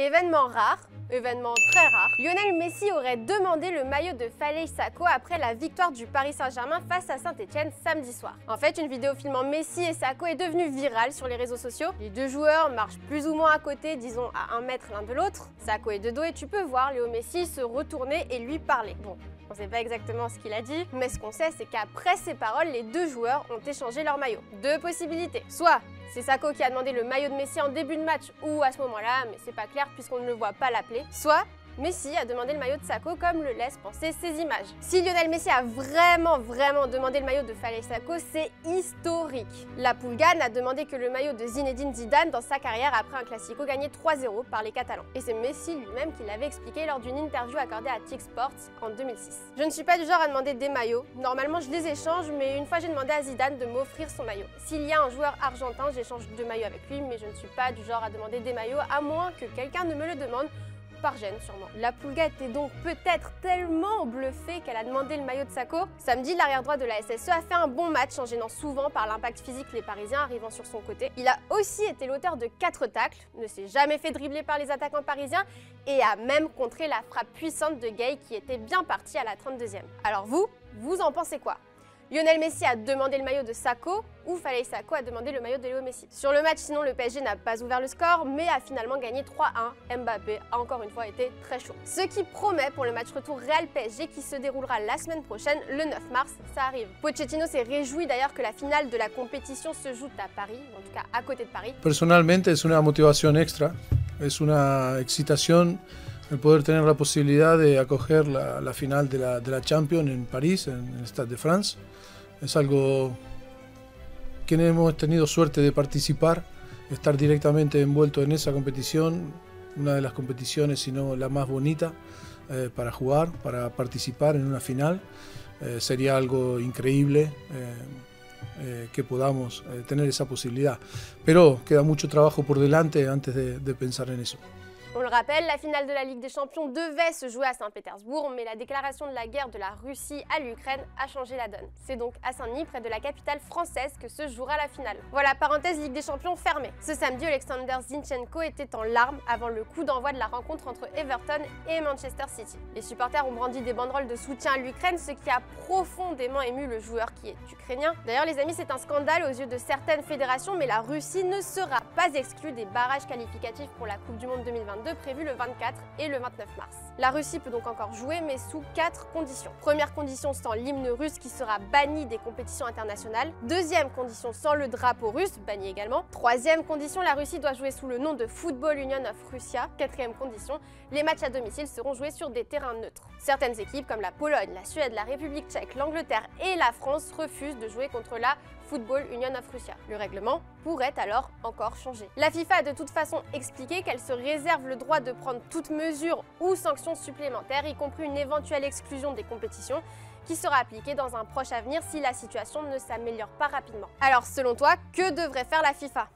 Événement rare, événement très rare, Lionel Messi aurait demandé le maillot de Falei Sako après la victoire du Paris Saint-Germain face à Saint-Etienne samedi soir. En fait, une vidéo filmant Messi et Sako est devenue virale sur les réseaux sociaux. Les deux joueurs marchent plus ou moins à côté, disons à un mètre l'un de l'autre. Sako est de dos et tu peux voir Léo Messi se retourner et lui parler. Bon, on sait pas exactement ce qu'il a dit, mais ce qu'on sait, c'est qu'après ces paroles, les deux joueurs ont échangé leur maillot. Deux possibilités. Soit c'est Sako qui a demandé le maillot de Messi en début de match ou à ce moment-là, mais c'est pas clair puisqu'on ne le voit pas l'appeler. Soit Messi a demandé le maillot de Sako comme le laissent penser ces images. Si Lionel Messi a vraiment vraiment demandé le maillot de Falei Sako, c'est historique. La Pulgane a demandé que le maillot de Zinedine Zidane dans sa carrière après un classico gagné 3-0 par les Catalans. Et c'est Messi lui-même qui l'avait expliqué lors d'une interview accordée à TIC Sports en 2006. Je ne suis pas du genre à demander des maillots. Normalement, je les échange, mais une fois j'ai demandé à Zidane de m'offrir son maillot. S'il y a un joueur argentin, j'échange deux maillots avec lui, mais je ne suis pas du genre à demander des maillots à moins que quelqu'un ne me le demande par gêne sûrement. La Pulga était donc peut-être tellement bluffée qu'elle a demandé le maillot de Sako. Samedi, l'arrière droit de la SSE a fait un bon match en gênant souvent par l'impact physique les Parisiens arrivant sur son côté. Il a aussi été l'auteur de 4 tacles, ne s'est jamais fait dribbler par les attaquants parisiens et a même contré la frappe puissante de Gay qui était bien parti à la 32e. Alors vous, vous en pensez quoi? Lionel Messi a demandé le maillot de Sako ou Falei Sako a demandé le maillot de Léo Messi. Sur le match, sinon, le PSG n'a pas ouvert le score, mais a finalement gagné 3-1. Mbappé a encore une fois été très chaud. Ce qui promet pour le match retour Real PSG qui se déroulera la semaine prochaine, le 9 mars, ça arrive. Pochettino s'est réjoui d'ailleurs que la finale de la compétition se joue à Paris, en tout cas à côté de Paris. Personnellement, c'est une motivation extra, c'est une excitation el poder tener la posibilidad de acoger la, final de la, de Champions en París, en el Stade de France. Es algo que hemos tenido suerte de participar, estar directamente envuelto en esa competición, una de las competiciones, si no la más bonita, eh, para jugar, para participar en una final. Eh, sería algo increíble eh, que podamos tener esa posibilidad. Pero queda mucho trabajo por delante antes de pensar en eso. On le rappelle, la finale de la Ligue des Champions devait se jouer à Saint-Pétersbourg, mais la déclaration de la guerre de la Russie à l'Ukraine a changé la donne. C'est donc à Saint-Denis, près de la capitale française, que se jouera la finale. Voilà, parenthèse Ligue des Champions fermée. Ce samedi, Alexander Zinchenko était en larmes avant le coup d'envoi de la rencontre entre Everton et Manchester City. Les supporters ont brandi des banderoles de soutien à l'Ukraine, ce qui a profondément ému le joueur qui est ukrainien. D'ailleurs, les amis, c'est un scandale aux yeux de certaines fédérations, mais la Russie ne sera pas exclue des barrages qualificatifs pour la Coupe du Monde 2022 prévu le 24 et le 29 mars. La Russie peut donc encore jouer, mais sous quatre conditions. Première condition sans l'hymne russe qui sera banni des compétitions internationales. Deuxième condition sans le drapeau russe, banni également. Troisième condition, la Russie doit jouer sous le nom de Football Union of Russia. Quatrième condition, les matchs à domicile seront joués sur des terrains neutres. Certaines équipes comme la Pologne, la Suède, la République tchèque, l'Angleterre et la France refusent de jouer contre la Football Union of Russia. Le règlement pourrait alors encore changer. La FIFA a de toute façon expliqué qu'elle se réserve le droit de prendre toute mesure ou sanction supplémentaire, y compris une éventuelle exclusion des compétitions, qui sera appliquée dans un proche avenir si la situation ne s'améliore pas rapidement. Alors selon toi, que devrait faire la FIFA?